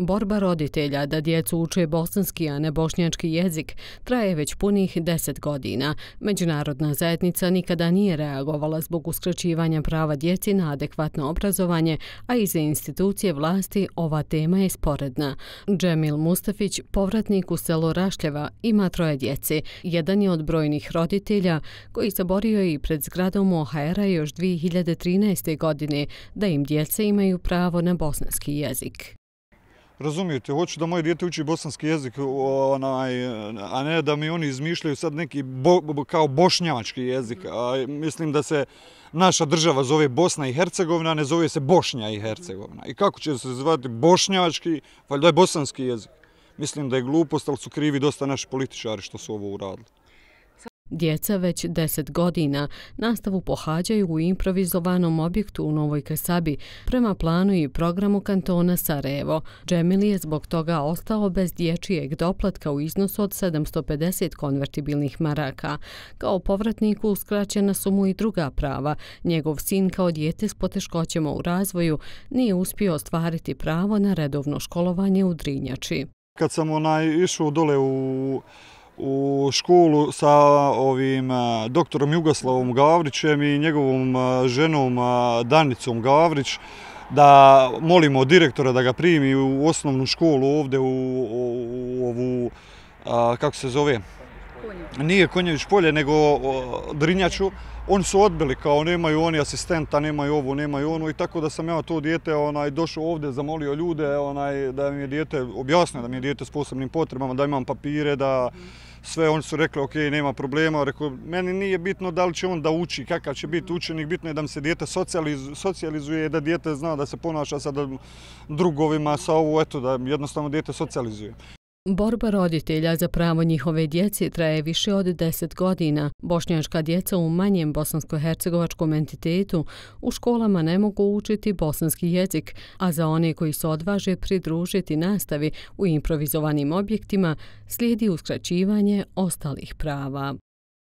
Borba roditelja da djecu uče bosanski, a ne bošnjački jezik, traje već punih deset godina. Međunarodna zajednica nikada nije reagovala zbog uskraćivanja prava djeci na adekvatno obrazovanje, a i za institucije vlasti ova tema je sporedna. Džemil Mustafić, povratnik u selo Rašljeva, ima troje djeci. Jedan je od brojnih roditelja koji se borio i pred zgradom OHR-a još 2013. godine da im djece imaju pravo na bosanski jezik. Razumijete, hoću da moje djete uči bosanski jezik, onaj, a ne da mi oni izmišljaju sad neki bo, kao bošnjački jezik. A, mislim da se naša država zove Bosna i Hercegovina, ne zove se Bošnja i Hercegovina. I kako će se zvati bošnjački, valjda je bosanski jezik. Mislim da je glupost, ali su krivi dosta naši političari što su ovo uradili. Djeca već deset godina nastavu pohađaju u improvizovanom objektu u Novoj Kasabi prema planu i programu kantona Sarajevo. Džemil je zbog toga ostao bez dječijeg doplatka u iznosu od 750 konvertibilnih maraka. Kao povratniku uskraćena su mu i druga prava. Njegov sin kao djete s poteškoćama u razvoju nije uspio ostvariti pravo na redovno školovanje u Drinjači. Kad sam onaj išao dole u u školu sa ovim e, doktorom Jugoslavom Gavrićem i njegovom e, ženom e, Danicom Gavrić da molimo direktora da ga primi u osnovnu školu ovde u, u, ovu, kako se zove, nije Konjević polje, nego Drinjaču. Oni su odbili kao nemaju oni asistenta, nemaju ovo, nemaju ono i tako da sam ja to dijete onaj, došao ovde, zamolio ljude onaj, da mi je dijete objasnio da mi je dijete s posebnim potrebama, da imam papire, da sve oni su rekli ok, nema problema. Rekao, meni nije bitno da li će on da uči, kakav će biti učenik, bitno je da mi se dijete socijalizuje, da dijete zna da se ponaša sa drugovima, sa ovo, eto, da jednostavno dijete socijalizuje. Borba roditelja za pravo njihove djece traje više od 10 godina. Bošnjačka djeca u manjem bosansko-hercegovačkom entitetu u školama ne mogu učiti bosanski jezik, a za one koji se odvaže pridružiti nastavi u improvizovanim objektima slijedi uskraćivanje ostalih prava.